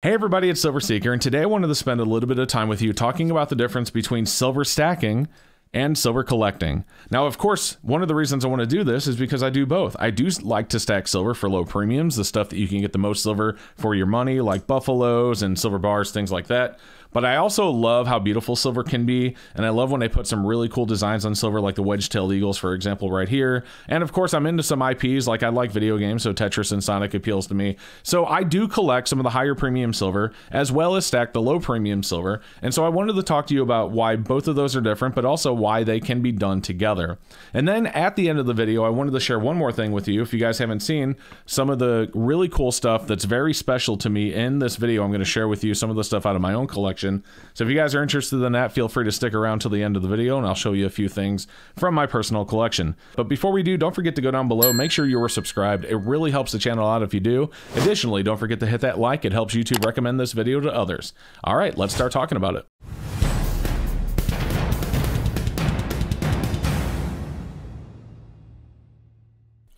Hey everybody, it's Silver Seeker, and today I wanted to spend a little bit of time with you talking about the difference between silver stacking and silver collecting. Now, of course, one of the reasons I want to do this is because I do both. I do like to stack silver for low premiums, the stuff that you can get the most silver for your money, like buffaloes and silver bars, things like that. But I also love how beautiful silver can be, and I love when they put some really cool designs on silver, like the wedge-tailed eagles, for example, right here. And of course, I'm into some IPs, like I like video games, so Tetris and Sonic appeals to me. So I do collect some of the higher premium silver, as well as stack the low premium silver. And so I wanted to talk to you about why both of those are different, but also why they can be done together. And then at the end of the video, I wanted to share one more thing with you. If you guys haven't seen some of the really cool stuff that's very special to me in this video, I'm going to share with you some of the stuff out of my own collection So if you guys are interested in that, feel free to stick around till the end of the video and I'll show you a few things from my personal collection. But before we do, don't forget to go down below, make sure you are subscribed. It really helps the channel out if you do. Additionally, don't forget to hit that like. It helps YouTube recommend this video to others. All right, let's start talking about it.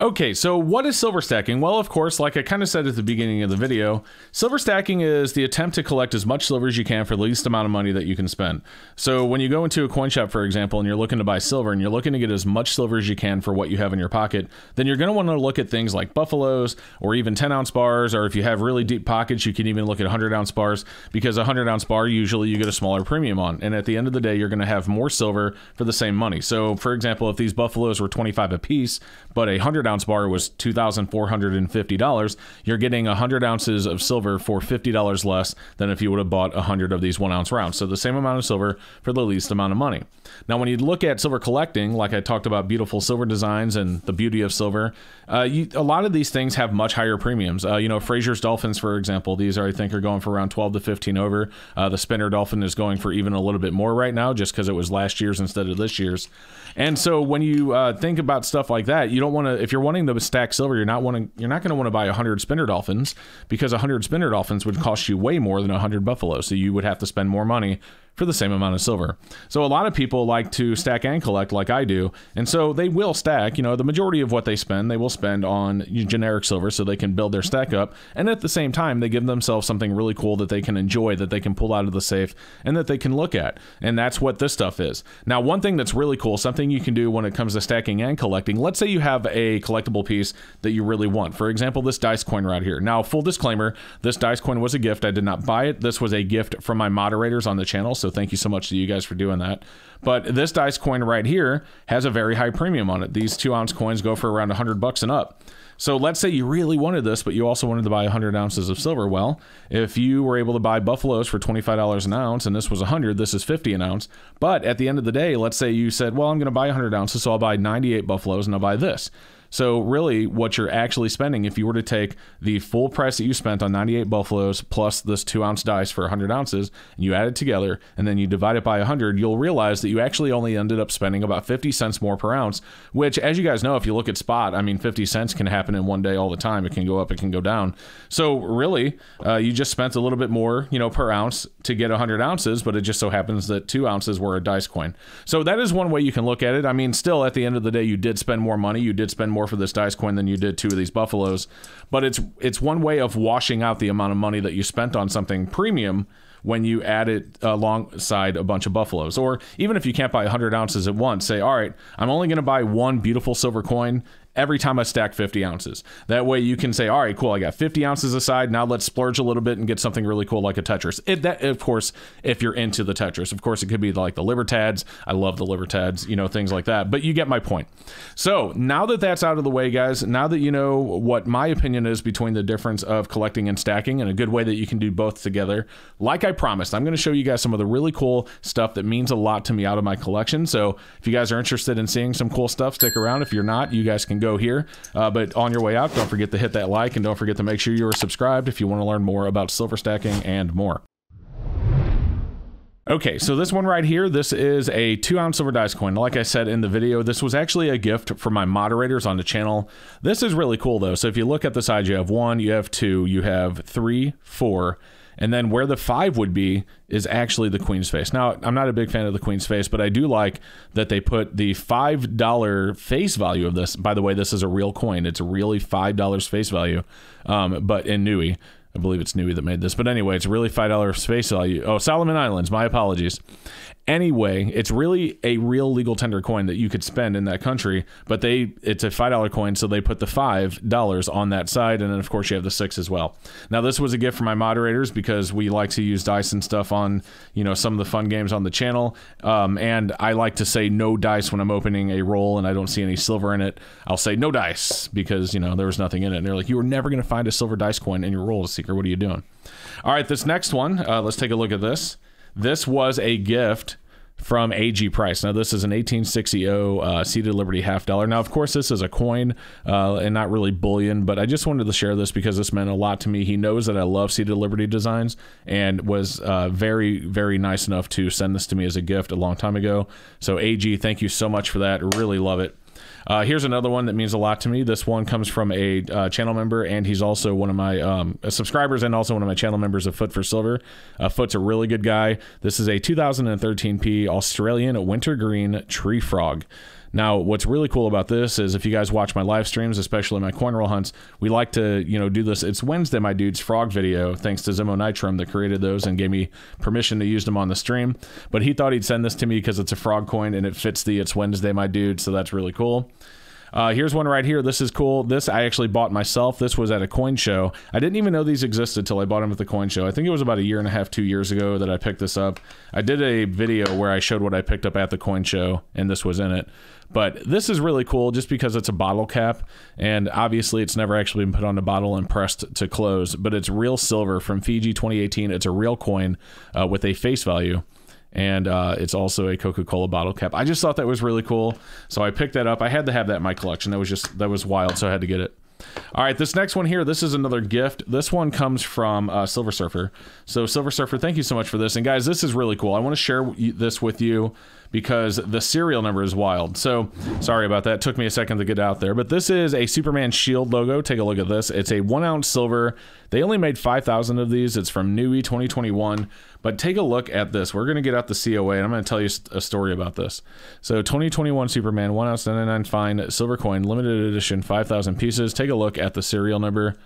Okay, so what is silver stacking? Well, of course, like I kind of said at the beginning of the video, silver stacking is the attempt to collect as much silver as you can for the least amount of money that you can spend. So when you go into a coin shop, for example, and you're looking to buy silver and you're looking to get as much silver as you can for what you have in your pocket, then you're going to want to look at things like buffaloes or even 10 ounce bars, or if you have really deep pockets, you can even look at 100 ounce bars because a 100 ounce bar usually you get a smaller premium on. And at the end of the day, you're going to have more silver for the same money. So, for example, if these buffaloes were 25 a piece, but a 100 ounce bar was $2,450, you're getting 100 ounces of silver for $50 less than if you would have bought 100 of these one ounce rounds. So the same amount of silver for the least amount of money. Now, when you look at silver collecting, like I talked about beautiful silver designs and the beauty of silver, uh, you, a lot of these things have much higher premiums. Uh, you know, Fraser's Dolphins, for example, these are, I think, are going for around 12 to 15 over. Uh, the Spinner Dolphin is going for even a little bit more right now, just because it was last year's instead of this year's. And so when you uh, think about stuff like that, you don't want to, if you're wanting to stack silver, you're not wanting, you're not going to want to buy 100 Spinner Dolphins because 100 Spinner Dolphins would cost you way more than 100 Buffalo. So you would have to spend more money for the same amount of silver. So a lot of people like to stack and collect like I do. And so they will stack, you know, the majority of what they spend, they will spend on generic silver so they can build their stack up. And at the same time, they give themselves something really cool that they can enjoy, that they can pull out of the safe and that they can look at. And that's what this stuff is. Now, one thing that's really cool, something you can do when it comes to stacking and collecting, let's say you have a collectible piece that you really want. For example, this dice coin right here. Now, full disclaimer, this dice coin was a gift. I did not buy it. This was a gift from my moderators on the channel. So thank you so much to you guys for doing that. But this dice coin right here has a very high premium on it. These two ounce coins go for around 100 bucks and up. So let's say you really wanted this, but you also wanted to buy 100 ounces of silver. Well, if you were able to buy buffaloes for $25 an ounce and this was 100, this is 50 an ounce. But at the end of the day, let's say you said, well, I'm going to buy 100 ounces, so I'll buy 98 buffaloes and I'll buy this. So really, what you're actually spending, if you were to take the full price that you spent on 98 buffaloes plus this two ounce dice for 100 ounces, and you add it together, and then you divide it by 100, you'll realize that you actually only ended up spending about 50 cents more per ounce. Which, as you guys know, if you look at spot, I mean, 50 cents can happen in one day all the time. It can go up, it can go down. So really, uh, you just spent a little bit more, you know, per ounce to get 100 ounces, but it just so happens that two ounces were a dice coin. So that is one way you can look at it. I mean, still at the end of the day, you did spend more money, you did spend more more for this dice coin than you did two of these buffaloes. But it's it's one way of washing out the amount of money that you spent on something premium when you add it alongside a bunch of buffaloes. Or even if you can't buy 100 ounces at once, say, all right, I'm only going to buy one beautiful silver coin every time I stack 50 ounces. That way you can say, all right, cool, I got 50 ounces aside. Now let's splurge a little bit and get something really cool like a Tetris. It, that, of course, if you're into the Tetris. Of course, it could be like the Libertads. I love the Libertads, you know, things like that. But you get my point. So now that that's out of the way, guys, now that you know what my opinion is between the difference of collecting and stacking and a good way that you can do both together, like I promised, I'm going to show you guys some of the really cool stuff that means a lot to me out of my collection. So if you guys are interested in seeing some cool stuff, stick around. If you're not, you guys can go here. Uh, but on your way out, don't forget to hit that like and don't forget to make sure you are subscribed if you want to learn more about silver stacking and more. Okay, so this one right here, this is a two ounce silver dice coin. Like I said in the video, this was actually a gift for my moderators on the channel. This is really cool though. So if you look at the side, you have one, you have two, you have three, four, and then where the five would be is actually the queen's face. Now, I'm not a big fan of the queen's face, but I do like that they put the $5 face value of this. By the way, this is a real coin. It's really $5 face value, um, but in Niue. I believe it's Niue that made this. But anyway, it's really $5 face value. Oh, Solomon Islands. My apologies. Anyway, it's really a real legal tender coin that you could spend in that country, but they it's a five dollar coin, so they put the five dollars on that side, and then of course you have the six as well. Now this was a gift for my moderators because we like to use dice and stuff on you know some of the fun games on the channel, um, and I like to say no dice when I'm opening a roll and I don't see any silver in it. I'll say no dice because you know there was nothing in it. And they're like, you were never going to find a silver dice coin in your roll, seeker. What are you doing? All right, this next one, uh, let's take a look at this. This was a gift from AG Price. Now, this is an 1860 uh, seated Liberty half dollar. Now, of course, this is a coin uh, and not really bullion, but I just wanted to share this because this meant a lot to me. He knows that I love seated Liberty designs and was uh, very, very nice enough to send this to me as a gift a long time ago. So, AG, thank you so much for that. Really love it. Uh, here's another one that means a lot to me. This one comes from a uh, channel member, and he's also one of my um, subscribers and also one of my channel members of Foot for Silver. Uh, Foot's a really good guy. This is a 2013p Australian wintergreen tree frog. Now, what's really cool about this is if you guys watch my live streams, especially my coin roll hunts, we like to, you know, do this. It's Wednesday, my dude's frog video, thanks to Zimo Nitrum that created those and gave me permission to use them on the stream. But he thought he'd send this to me because it's a frog coin and it fits the It's Wednesday, my dude. So that's really cool. Uh, here's one right here. This is cool. This I actually bought myself. This was at a coin show. I didn't even know these existed till I bought them at the coin show. I think it was about a year and a half, two years ago that I picked this up. I did a video where I showed what I picked up at the coin show, and this was in it. But this is really cool just because it's a bottle cap, and obviously it's never actually been put on a bottle and pressed to close. But it's real silver from Fiji 2018. It's a real coin uh, with a face value and uh, it's also a Coca-Cola bottle cap. I just thought that was really cool, so I picked that up. I had to have that in my collection. That was just that was wild, so I had to get it. All right, this next one here, this is another gift. This one comes from uh, Silver Surfer. So Silver Surfer, thank you so much for this. And guys, this is really cool. I want to share this with you because the serial number is wild. So sorry about that. It took me a second to get out there. But this is a Superman shield logo. Take a look at this. It's a one ounce silver. They only made 5,000 of these. It's from Niue 2021. But take a look at this. We're going to get out the COA and I'm going to tell you a story about this. So 2021 Superman, one ounce 99 fine silver coin, limited edition, 5,000 pieces. Take a look at the serial number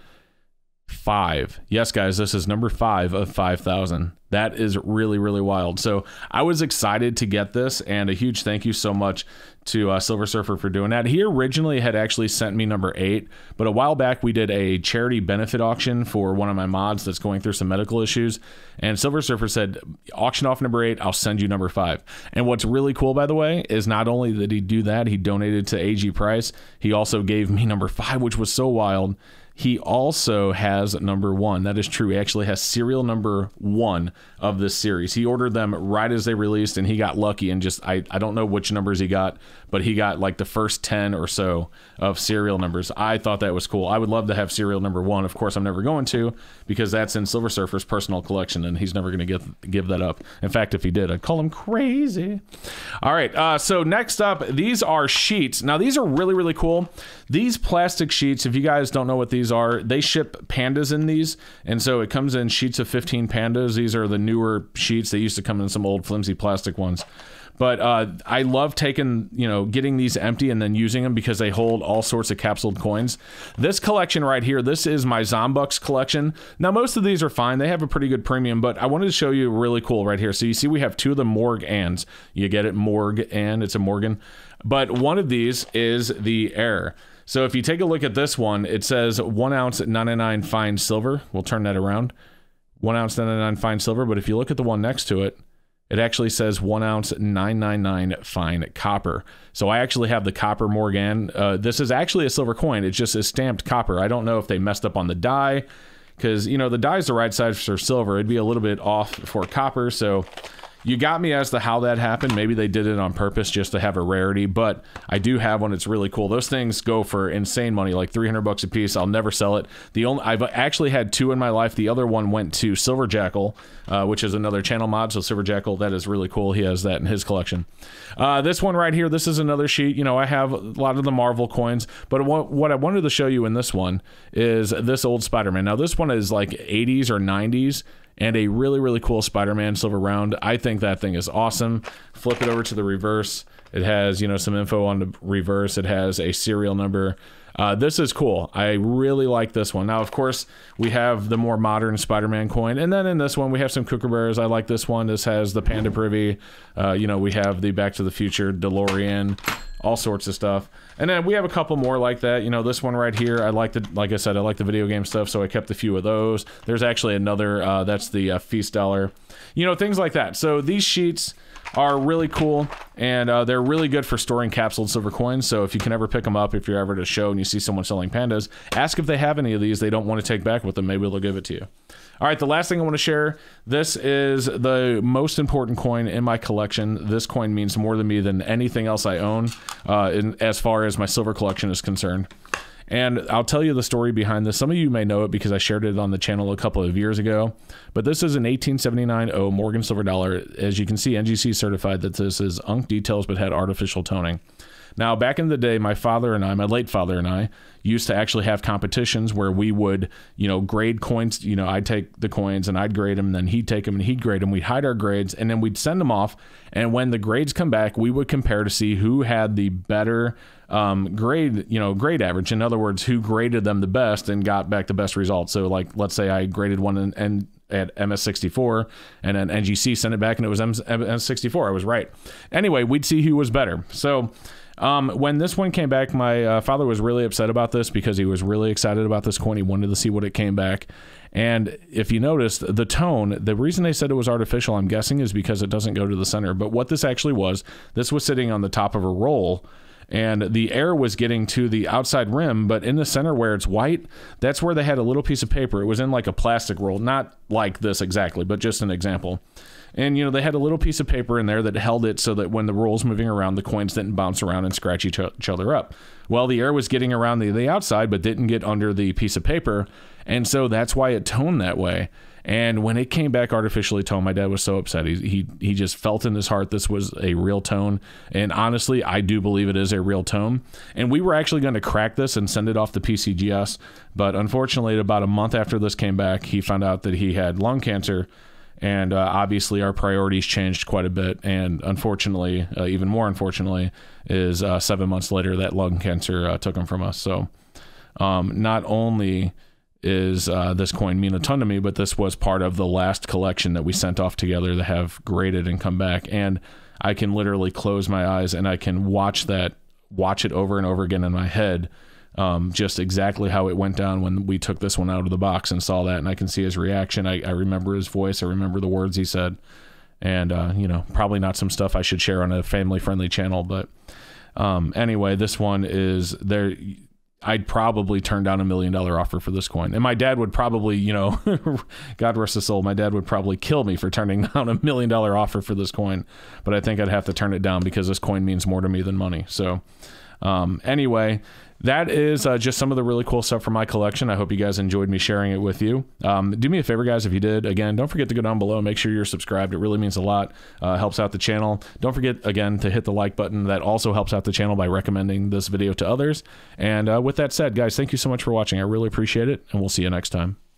five. Yes, guys, this is number five of 5,000. That is really, really wild. So I was excited to get this, and a huge thank you so much to uh, Silver Surfer for doing that. He originally had actually sent me number eight, but a while back we did a charity benefit auction for one of my mods that's going through some medical issues, and Silver Surfer said, auction off number eight, I'll send you number five. And what's really cool, by the way, is not only did he do that, he donated to AG Price, he also gave me number five, which was so wild he also has number one. That is true. He actually has serial number one of this series. He ordered them right as they released, and he got lucky and just I, I don't know which numbers he got, but he got like the first 10 or so of serial numbers. I thought that was cool. I would love to have serial number one. Of course, I'm never going to because that's in Silver Surfer's personal collection, and he's never going to give give that up. In fact, if he did, I'd call him crazy. All right. Uh, so next up, these are sheets. Now these are really really cool. These plastic sheets. If you guys don't know what these are, they ship pandas in these, and so it comes in sheets of 15 pandas. These are the newer sheets. They used to come in some old flimsy plastic ones. But uh, I love taking, you know, getting these empty and then using them because they hold all sorts of capsuled coins. This collection right here, this is my Zombucks collection. Now, most of these are fine. They have a pretty good premium, but I wanted to show you really cool right here. So you see we have two of the Morg Ands. You get it, Morg and it's a Morgan. But one of these is the Air. So if you take a look at this one, it says one ounce 99 fine silver. We'll turn that around. One ounce 99 fine silver. But if you look at the one next to it, it actually says one ounce 999 fine copper. So I actually have the copper Morgan. Uh, this is actually a silver coin. It just is stamped copper. I don't know if they messed up on the die because, you know, the die is the right size for silver. It'd be a little bit off for copper. So you got me as to how that happened. Maybe they did it on purpose just to have a rarity, but I do have one. It's really cool. Those things go for insane money, like 300 bucks a piece. I'll never sell it. The only I've actually had two in my life. The other one went to Silver Jackal, uh, which is another channel mod. So Silver Jackal, that is really cool. He has that in his collection. Uh, this one right here, this is another sheet. You know, I have a lot of the Marvel coins, but what, what I wanted to show you in this one is this old Spider-Man. Now this one is like 80s or 90s and a really, really cool Spider Man silver round. I think that thing is awesome. Flip it over to the reverse. It has, you know, some info on the reverse. It has a serial number. Uh, this is cool. I really like this one. Now, of course, we have the more modern Spider-Man coin, and then in this one we have some Kookaburras. I like this one. This has the Panda Privy. Uh, you know, we have the Back to the Future DeLorean, all sorts of stuff. And then we have a couple more like that. You know, this one right here. I like the, like I said, I like the video game stuff, so I kept a few of those. There's actually another. Uh, that's the uh, Feast Dollar. You know, things like that. So these sheets are really cool and uh, they're really good for storing capsuled silver coins. So if you can ever pick them up, if you're ever at a show and you see someone selling pandas, ask if they have any of these they don't want to take back with them. Maybe they'll give it to you. All right, the last thing I want to share this is the most important coin in my collection. This coin means more to me than anything else I own uh, in, as far as my silver collection is concerned. And I'll tell you the story behind this. Some of you may know it because I shared it on the channel a couple of years ago. But this is an 1879 O Morgan silver dollar. As you can see, NGC certified that this is Unc details but had artificial toning. Now, back in the day, my father and I, my late father and I, used to actually have competitions where we would, you know, grade coins. You know, I'd take the coins and I'd grade them, and then he'd take them and he'd grade them. We'd hide our grades, and then we'd send them off. And when the grades come back, we would compare to see who had the better um, grade, you know, grade average. In other words, who graded them the best and got back the best results. So, like, let's say I graded one and, and at MS64 and then NGC sent it back and it was MS64. I was right. Anyway, we'd see who was better. So, um, when this one came back, my uh, father was really upset about this because he was really excited about this coin. He wanted to see what it came back. And if you noticed, the tone, the reason they said it was artificial, I'm guessing, is because it doesn't go to the center. But what this actually was, this was sitting on the top of a roll and the air was getting to the outside rim, but in the center where it's white, that's where they had a little piece of paper. It was in like a plastic roll, not like this exactly, but just an example. And you know, they had a little piece of paper in there that held it so that when the roll's moving around, the coins didn't bounce around and scratch each, other up. Well, the air was getting around the, the outside, but didn't get under the piece of paper. And so that's why it toned that way. And when it came back artificially toned, my dad was so upset. He, he he just felt in his heart this was a real tone. And honestly, I do believe it is a real tone. And we were actually going to crack this and send it off to PCGS, but unfortunately, about a month after this came back, he found out that he had lung cancer. And uh, obviously, our priorities changed quite a bit. And unfortunately, uh, even more unfortunately, is uh, seven months later that lung cancer uh, took him from us. So, um, not only is uh, this coin mean a ton to me, but this was part of the last collection that we sent off together to have graded and come back. And I can literally close my eyes and I can watch that, watch it over and over again in my head. Um, just exactly how it went down when we took this one out of the box and saw that. And I can see his reaction. I, I remember his voice. I remember the words he said. And, uh, you know, probably not some stuff I should share on a family friendly channel. But um, anyway, this one is there I'd probably turn down a million dollar offer for this coin. And my dad would probably, you know, God rest his soul, my dad would probably kill me for turning down a million dollar offer for this coin. But I think I'd have to turn it down because this coin means more to me than money. So, um, anyway, that is uh, just some of the really cool stuff from my collection. I hope you guys enjoyed me sharing it with you. Um, do me a favor, guys, if you did. Again, don't forget to go down below. And make sure you're subscribed. It really means a lot. Uh, helps out the channel. Don't forget, again, to hit the like button. That also helps out the channel by recommending this video to others. And uh, with that said, guys, thank you so much for watching. I really appreciate it, and we'll see you next time.